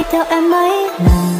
đi theo em mấy lần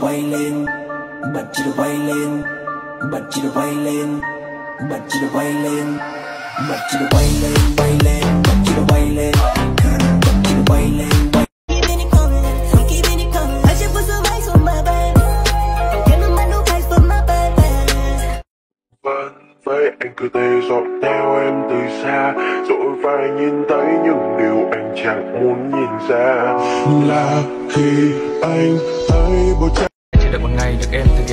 được bay lên, bật chỉ được bay lên, bật chỉ được bay lên, bật chỉ được bay lên, bật chỉ được bay lên bay lên, bật chỉ được bay lên, bật chỉ được bay lên, bay với anh cứ thế dõi theo em từ xa, rồi phải nhìn thấy những điều anh chẳng muốn nhìn ra. Là khi anh thấy bộ trang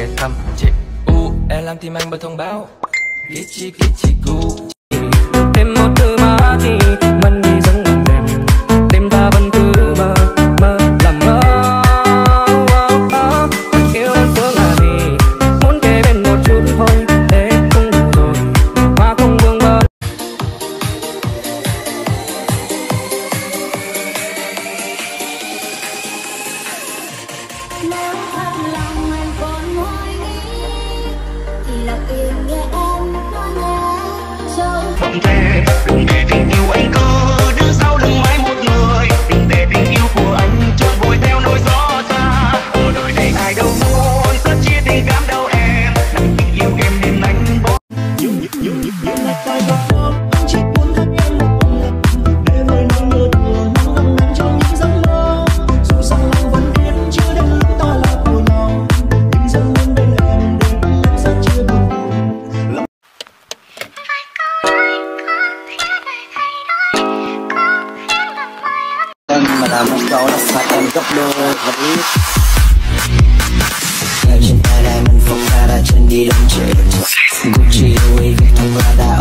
về thăm chị. U em làm tim anh bật thông báo. Kichi Kichi Gu là im làm mong là nó phạt em gấp đôi vật lý Tay trên tay này mình phong ra ra chân đi đâm chế Gucci, Louis Vuitton, Prada.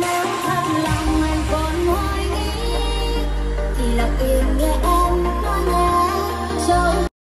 nếu thật lòng anh còn hoài nghi. Thì lặng yên nghe em